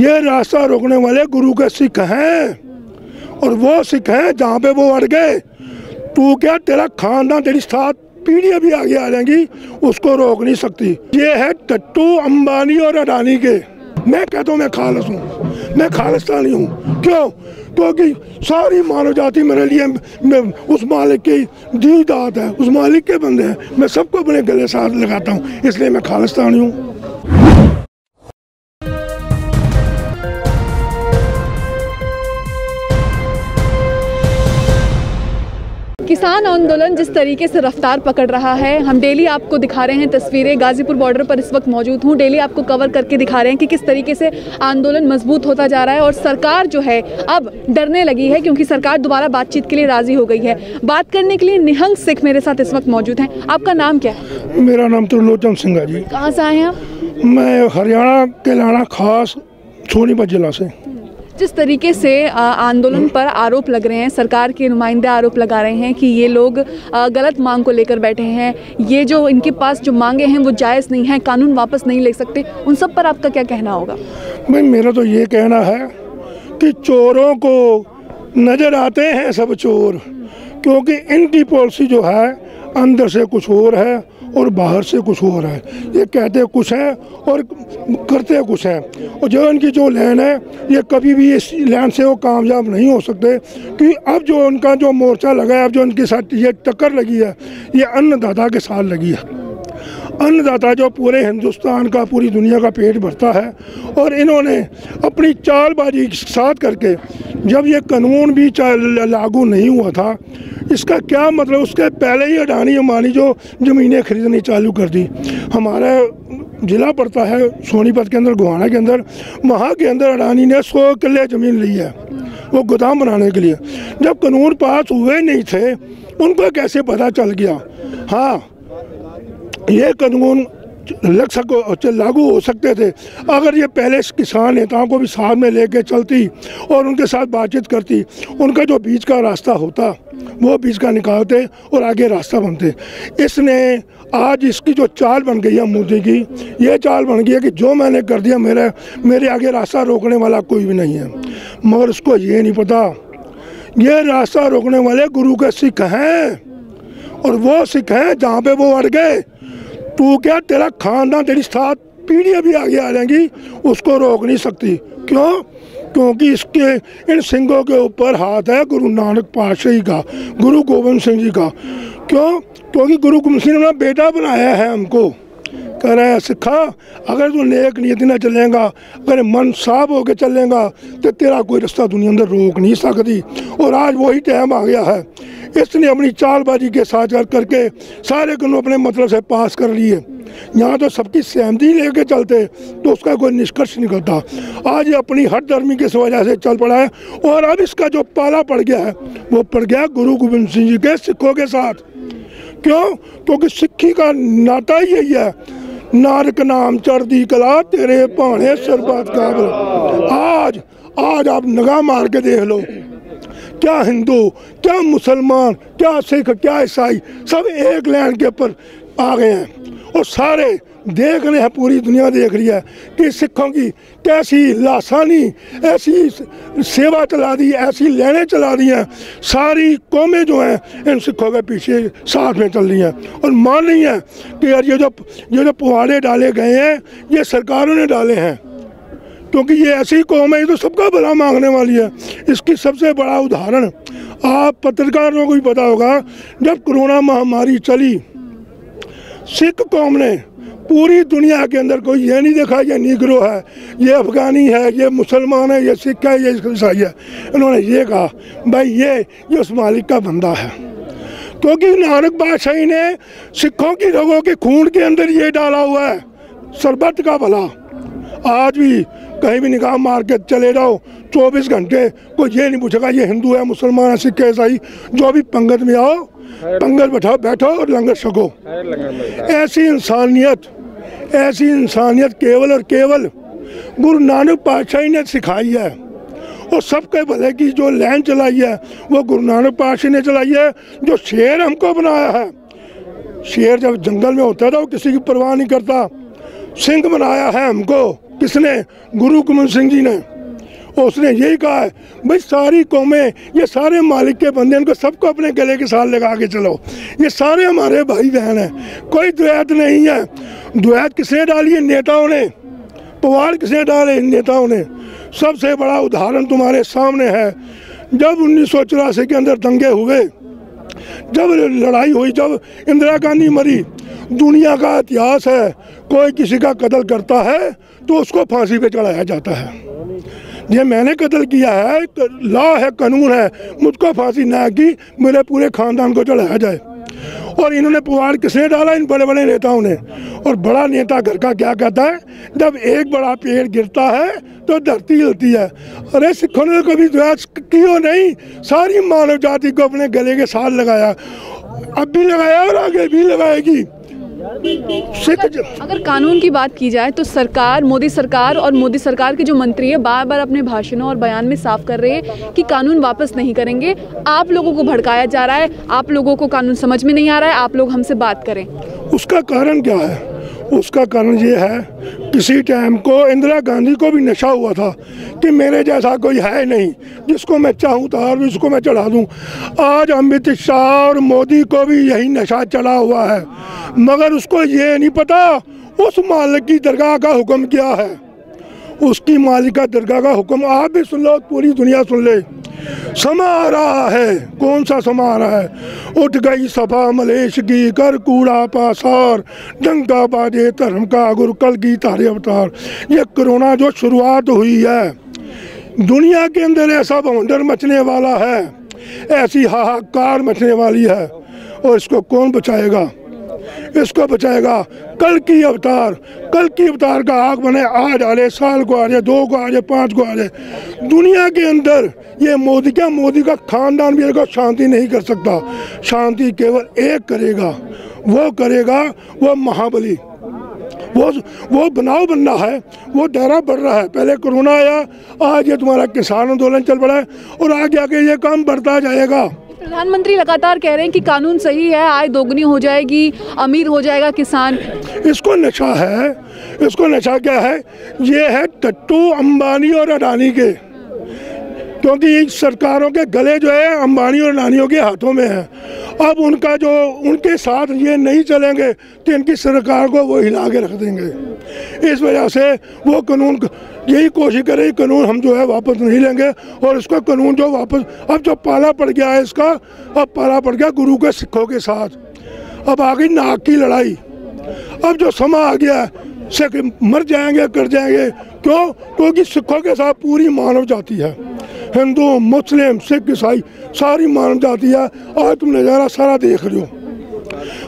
ये रास्ता रोकने वाले गुरु के सिख हैं। और वो सिख हैं जहाँ पे वो अड़ गए। तू क्या तेरा खानदान, तेरी सात पीढ़ियाँ भी आगे आ जाएँगी? उसको रोक नहीं सकती। ये है टट्टू, अंबानी और अडानी के। मैं कहता हूँ मैं खालस हूँ। मैं खालिस्तानी हूँ। क्यों? क्योंकि सारी मानव जाति मेरे लिए मैं, उस मालिक की दी दात है, उस मालिक के बंदे हैं। मैं सबको अपने गले साथ लगाता हूँ, इसलिए मैं खालिस्तानी हूँ। किसान आंदोलन जिस तरीके से रफ्तार पकड़ रहा है हम डेली आपको दिखा रहे हैं तस्वीरें गाजीपुर बॉर्डर पर इस वक्त मौजूद हूँ। डेली आपको कवर करके दिखा रहे हैं कि किस तरीके से आंदोलन मज़बूत होता जा रहा है और सरकार जो है अब डरने लगी है क्योंकि सरकार दोबारा बातचीत के लिए राज़ी हो गई है। बात करने के लिए निहंग सिख मेरे साथ इस वक्त मौजूद हैं। आपका नाम क्या है? मेरा नाम त्रिलोचन सिंह है जी। कहाँ से आए हैं आप? मैं हरियाणा के लाना खास सोनीपत जिला से। जिस तरीके से आंदोलन पर आरोप लग रहे हैं, सरकार के नुमाइंदे आरोप लगा रहे हैं कि ये लोग गलत मांग को लेकर बैठे हैं। ये जो इनके पास जो मांगे हैं वो जायज़ नहीं है, कानून वापस नहीं ले सकते। उन सब पर आपका क्या कहना होगा? भाई, मेरा तो ये कहना है कि चोरों को नज़र आते हैं सब चोर, क्योंकि इनकी पॉलिसी जो है, अंदर से कुछ और है। और बाहर से कुछ हो रहा है। ये कहते कुछ हैं और करते कुछ हैं। और जो इनकी जो लैंड है, ये कभी भी इस लैंड से वो कामयाब नहीं हो सकते कि अब जो उनका जो मोर्चा लगा है, अब जो उनके साथ ये टक्कर लगी है, ये अन्नदाता के साथ लगी है। अन्नदाता जो पूरे हिंदुस्तान का, पूरी दुनिया का पेट भरता है और इन्होंने अपनी चालबाजी साथ करके जब ये कानून भी लागू नहीं हुआ था, इसका क्या मतलब? उसके पहले ही अडानी अम्बानी जो ज़मीनें खरीदनी चालू कर दी। हमारा ज़िला पड़ता है सोनीपत के अंदर, गुहाना के अंदर, वहाँ के अंदर अडानी ने सौ किले ज़मीन ली है, वो गोदाम बनाने के लिए। जब कानून पास हुए नहीं थे, उनको कैसे पता चल गया? हाँ ये कानून लग सको लागू हो सकते थे। अगर ये पहले किसान नेताओं को भी साथ में लेके चलती और उनके साथ बातचीत करती, उनका जो बीच का रास्ता होता, वो बीच का निकालते और आगे रास्ता बनते। इसने आज इसकी जो चाल बन गई है मोदी की, ये चाल बन गई है कि जो मैंने कर दिया, मेरे मेरे आगे रास्ता रोकने वाला कोई भी नहीं है। मगर उसको ये नहीं पता, ये रास्ता रोकने वाले गुरु के सिख हैं। और वो सिख हैं जहाँ पे वो अड़ गए। तू क्या तेरा खानदान, तेरी सात पीढ़ियाँ भी आगे आ जाएँगी? उसको रोक नहीं सकती। क्यों? क्योंकि इसके, इन सिंगों के ऊपर हाथ है गुरु नानक पातशाही का, गुरु गोविंद सिंह जी का। क्यों? क्योंकि गुरु गोविंद सिंह ने बेटा बनाया है हमको। कह रहे हैं, सिखा, अगर तू नेक नीति ना चलेगा, अगर मन साफ़ होकर चलेगा तो तेरा कोई रास्ता दुनिया अंदर रोक नहीं सकती। और आज वही टाइम आ गया है। इसने अपनी चालबाजी के साथ कर करके सारे कानून अपने मतलब से पास कर लिए। यहाँ तो सबकी सहमति लेके चलते तो उसका कोई निष्कर्ष निकलता। आज ये अपनी हर धर्मी की वजह से चल पड़ा है, और अब इसका जो पाला पड़ गया है, वो पड़ गया गुरु गोविंद सिंह जी के सिखों के साथ। क्यों? क्योंकि सिक्खी का नाता ही यही है। नारक नाम चढ़दी कला, तेरे भाने सरबत काबल। आज आज आप निगाह मार के देख लो। क्या हिंदू, क्या मुसलमान, क्या सिख, क्या ईसाई, सब एक लाइन के ऊपर आ गए हैं। और सारे देख रहे हैं, पूरी दुनिया देख रही है कि सिखों की कैसी लासानी, ऐसी सेवा चला दी, ऐसी लेने चला दी हैं। सारी कौमें जो हैं, इन सिखों के पीछे साथ में चल रही हैं। और मान रही हैं कि यार ये जो ये जो पुहाड़े डाले गए हैं, ये सरकारों ने डाले हैं। क्योंकि ये ऐसी कौम है तो सबका भला मांगने वाली है। इसकी सबसे बड़ा उदाहरण, आप पत्रकारों को भी पता होगा, जब कोरोना महामारी चली, सिख कौम ने पूरी दुनिया के अंदर कोई ये नहीं देखा, ये निगरो है, ये अफगानी है, ये मुसलमान है, ये सिख है, ये ईसाई है। इन्होंने ये कहा, भाई, ये ये उस मालिक का बंदा है। क्योंकि नानक बादशाही ने सिखों की रगों के खून के अंदर ये डाला हुआ है शरबत का भला। आज भी कहीं भी निकाह मार के चले जाओ, चौबीस घंटे। कोई ये नहीं पूछेगा, ये हिंदू है, मुसलमान है, सिख है, ईसाई, जो भी पंगत में आओ, पंगत बैठाओ बैठो और लंगर सको। ऐसी इंसानियत ऐसी इंसानियत केवल और केवल गुरु नानक पातशाही ने सिखाई है। और सबके भले की जो लाइन चलाई है, वो गुरु नानक पातशाही ने चलाई है, जो शेर हमको बनाया है। शेर जब जंगल में होता था, वो किसी की परवाह नहीं करता। सिंह बनाया है हमको। किसने? गुरु गोविंद सिंह जी ने। उसने यही कहा है, भाई सारी कौमें, ये सारे मालिक के बंदे, इनको सबको अपने गले के साथ लगा के चलो। ये सारे हमारे भाई बहन हैं, कोई द्वैत नहीं है। द्वैत किसने डाली है? नेताओं ने। पवार किसने डाले नेताओं ने। सबसे बड़ा उदाहरण तुम्हारे सामने है। जब उन्नीस सौ चौरासी के अंदर दंगे हुए, जब लड़ाई हुई, जब इंदिरा गांधी मरी दुनिया का इतिहास है, कोई किसी का कत्ल करता है तो उसको फांसी पे चढ़ाया जाता है। ये मैंने कत्ल किया है लॉ है, कानून है, मुझको फांसी ना की, मेरे पूरे खानदान को चढ़ाया जाए। और इन्होंने पुआर किसने डाला, इन बड़े बड़े नेताओं ने? और बड़ा नेता घर का क्या कहता है? जब एक बड़ा पेड़ गिरता है तो धरती हिलती है। अरे, सिखों ने कभी द्वेष कियो नहीं? सारी मानव जाति को अपने गले के साथ लगाया। अब भी लगाया और आगे भी लगाएगी। अगर कानून की बात की जाए तो सरकार मोदी सरकार और मोदी सरकार के जो मंत्री है बार बार अपने भाषणों और बयान में साफ़ कर रहे हैं कि कानून वापस नहीं करेंगे। आप लोगों को भड़काया जा रहा है आप लोगों को कानून समझ में नहीं आ रहा है आप लोग हमसे बात करें। उसका कारण क्या है? उसका कारण ये है, किसी टाइम को इंदिरा गांधी को भी नशा हुआ था कि मेरे जैसा कोई है नहीं, जिसको मैं चाहूँ उतार दूँ जिसको मैं चढ़ा दूँ। आज अमित शाह और मोदी को भी यही नशा चढ़ा हुआ है, मगर उसको ये नहीं पता उस मालिक की दरगाह का हुक्म क्या है। उसकी मालिका दरगाह का हुक्म आप भी सुन लो, पूरी दुनिया सुन ले। समा आ रहा है। कौन सा समा आ रहा है? उठ गई सभा मलेश की, कर कूड़ा पासार। डंका बाजे धर्म का गुरु कल की तारे अवतार। ये कोरोना जो शुरुआत हुई है, दुनिया के अंदर ऐसा भवंडर मचने वाला है, ऐसी हाहाकार मचने वाली है, और इसको कौन बचाएगा? इसको बचाएगा। कल की अवतार, कल की अवतार का आग बने, आज आ जाए साल को आ जाए दो को आ जाए पाँच को आ जाए दुनिया के अंदर ये मोदी, क्या मोदी का खानदान भी रहेगा शांति नहीं कर सकता? शांति केवल एक करेगा, वो करेगा, वो महाबली। वो वो बनाव बनना है, वो दायरा बढ़ रहा है। पहले कोरोना आया, आज ये तुम्हारा किसान आंदोलन चल पड़ा है, और आगे आगे ये काम बढ़ता जाएगा। प्रधानमंत्री लगातार कह रहे हैं कि कानून सही है, आय दोगुनी हो जाएगी, अमीर हो जाएगा किसान। इसको नशा है, इसको नशा क्या है? ये है टट्टू अंबानी और अडानी के। क्योंकि इन सरकारों के गले जो है, अंबानी और नानियों के हाथों में है। अब उनका जो, उनके साथ ये नहीं चलेंगे तो इनकी सरकार को वो हिला के रख देंगे। इस वजह से वो कानून, यही कोशिश करे कानून हम जो है वापस नहीं लेंगे और इसका कानून जो वापस, अब जो पाला पड़ गया है इसका, अब पाला पड़ गया गुरु के सिखों के साथ। अब आ गई नाक की लड़ाई। अब जो समा आ गया सिख मर जाएँगे, कर जाएँगे, क्यों? क्योंकि सिखों के साथ पूरी मानव जाति है। हिंदू मुस्लिम सिख ईसाई सारी मान जाति है। आज तुम नज़ारा सारा देख रहे हो।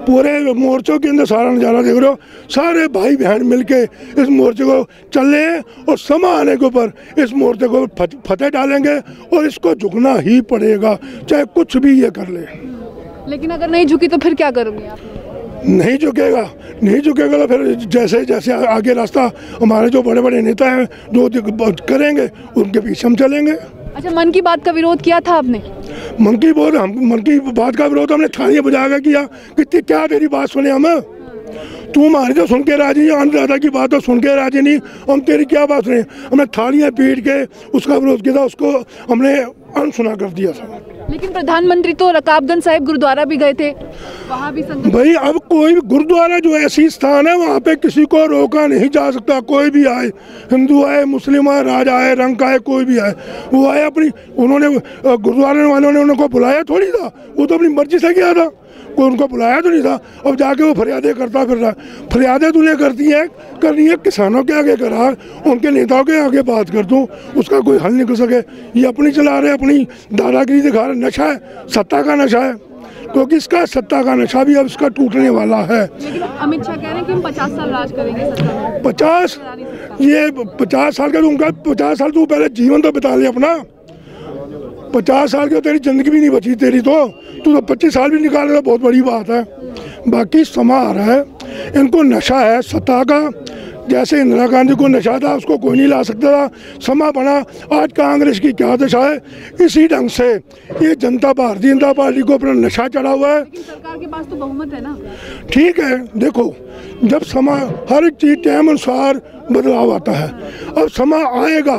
पूरे मोर्चों के अंदर सारा नज़ारा देख रहे हो। सारे भाई बहन मिलके इस मोर्चे को चले और समा आने के ऊपर इस मोर्चे को फतेह डालेंगे और इसको झुकना ही पड़ेगा चाहे कुछ भी ये कर ले। लेकिन अगर नहीं झुकी तो फिर क्या करोगे आप? नहीं झुकेगा। नहीं झुकेगा तो फिर जैसे जैसे आगे रास्ता हमारे जो बड़े बड़े नेता हैं जो जो करेंगे उनके पीछे हम चलेंगे। अच्छा मन की बात का विरोध किया था आपने? मन की बात हम, मन की बात का विरोध हमने छानिया बजा के किया। कि क्या तेरी बात सुने हम? तू हमारी तो सुन के राज़ी नहीं अन्नदाता की बात तो सुन के राज़ी नहीं। हम तेरी क्या बात सुने? हमने थालियाँ पीट के उसका विरोध किया था, उसको हमने अनसुना कर दिया था। लेकिन प्रधानमंत्री तो रकाबगंज साहिब गुरुद्वारा भी गए थे। वहाँ भी भाई, अब कोई भी गुरुद्वारा जो ऐसी स्थान है, वहाँ पे किसी को रोका नहीं जा सकता। कोई भी आए, हिंदू आए, मुस्लिम आए, राजा आए, रंग आए, कोई भी आए, वो आए अपनी उन्होंने गुरुद्वारे वालों ने उनको बुलाया थोड़ी था। वो तो अपनी मर्ज़ी से गया था। कोई उनको बुलाया तो नहीं था। अब जाके वो फरियादें करता फिर रहा। फरियादें तूने करती है करनी है किसानों के आगे करा उनके नेताओं के आगे बात कर दूँ उसका कोई हल निकल सके। ये अपनी चला रहे अपनी दादागिरी दिखा रहे नशा है सत्ता का नशा है। क्योंकि इसका सत्ता का नशा भी अब इसका टूटने वाला है। अमित शाह कह रहे हैं कि हम पचास साल राज करेंगे सत्ता पचास? ये पचास साल का दूँगा पचास साल तू पहले जीवन तो बिता ले अपना। पचास साल की तो तेरी ज़िंदगी भी नहीं बची तेरी तो। तू तो पच्चीस साल भी निकाल रहा बहुत बड़ी बात है। बाकी समा आ रहा है। इनको नशा है सत्ता का। जैसे इंदिरा गांधी को नशा था उसको कोई नहीं ला सकता था। समा बना आज कांग्रेस की क्या दशा है? इसी ढंग से ये जनता भारतीय जनता पार्टी को अपना नशा चढ़ा हुआ है। सरकार के पास तो बहुमत है ना? ठीक है देखो जब समय हर एक चीज़ टाइम अनुसार बदलाव आता है। अब समय आएगा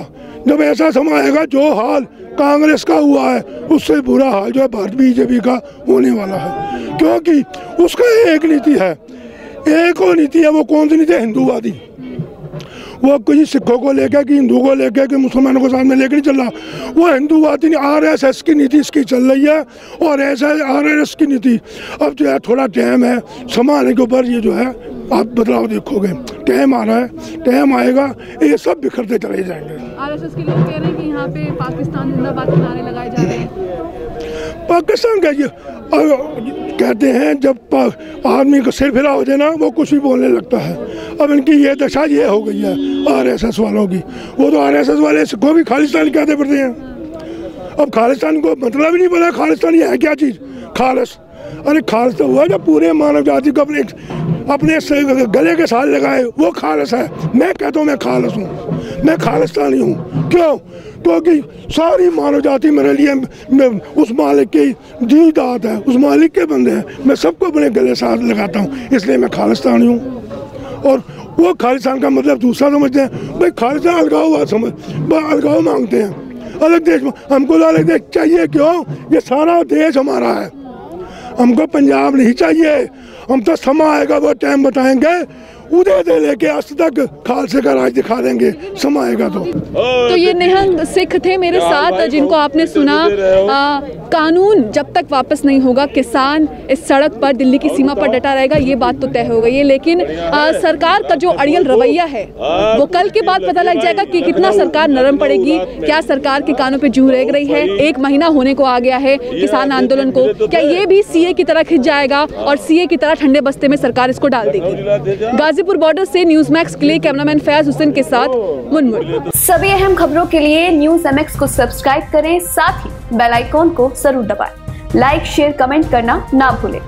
जब ऐसा समय आएगा, जो हाल कांग्रेस का हुआ है, उससे बुरा हाल जो है भारत बीजेपी का होने वाला है। क्योंकि उसका एक नीति है, एक और नीति है, वो कौन सी नीति है? हिंदूवादी। वो किसी सिखों को लेकर कि हिंदू को लेकर कि मुसलमानों को सामने लेकर नहीं चल रहा। वो हिंदूवादी आर एस एस की नीति इसकी चल रही है, और ऐसा आर एस एस की नीति। अब जो है, थोड़ा टाइम है समाने के ऊपर ये जो है आप बदलाव देखोगे। टाइम आ रहा है। टाइम आएगा ये सब बिखरते चले जाएँगे। आरएसएस के लोग कह रहे हैं कि यहाँ पे पाकिस्तान जिंदाबाद के नारे लगाए जा रहे हैं। पाकिस्तान का ये कहते हैं जब आदमी का सिर फिरा हो जाए ना वो कुछ भी बोलने लगता है। अब इनकी ये दशा ये हो गई है आरएसएस वालों की। वो तो आरएसएस वाले को भी खालिस्तान कहते फिरते हैं। अब खालिस्तान को मतलब ही नहीं पता खालिस्तान ये है क्या चीज़? खालिस। अरे खालिस तो हुआ जो पूरे मानव जाति को अपने अपने गले के साथ लगाए, वो खालस है। मैं कहता हूँ, मैं खालस हूँ। मैं खालिस्तानी हूँ। क्यों? क्योंकि तो सारी मानव जाति मेरे लिए मैं उस मालिक की दी दात है, उस मालिक के बंदे हैं। मैं सबको अपने गले साथ लगाता हूँ, इसलिए मैं खालिस्तानी हूँ। और वो खालिस्तान का मतलब दूसरा समझते हैं। भाई खालिस्तान अलगाव हुआ समझ अलगाव मांगते हैं। अलग देश हमको तो अलग देश चाहिए क्यों? ये सारा देश हमारा है। हमको पंजाब नहीं चाहिए। हम तो समा आएगा वो टाइम बताएँगे। उदय से लेके अस्त तक खालसे का राज दिखा देंगे समा आएगा तो। तो ये निहंग सिख थे मेरे साथ जिनको आपने सुना आ, कानून जब तक वापस नहीं होगा किसान इस सड़क पर दिल्ली की सीमा पर डटा रहेगा ये बात तो तय हो गई है। लेकिन आ, सरकार का जो अड़ियल रवैया है वो कल के बाद पता लग जाएगा कि कितना सरकार नरम पड़ेगी क्या सरकार के कानों पे जू रेग रही है एक महीना होने को आ गया है किसान आंदोलन को। क्या ये भी सीए की तरह खिंच जाएगा और सीए की तरह ठंडे बस्ते में सरकार इसको डाल देगी? गाजीपुर बॉर्डर से न्यूज़ मैक्स के लिए कैमरामैन फैज हुसैन के साथ मुनमुन सभी अहम खबरों के लिए न्यूज़ एमएक्स को सब्सक्राइब करें, साथ ही बेल आइकॉन को ज़रूर दबाएँ। लाइक शेयर कमेंट करना ना भूलें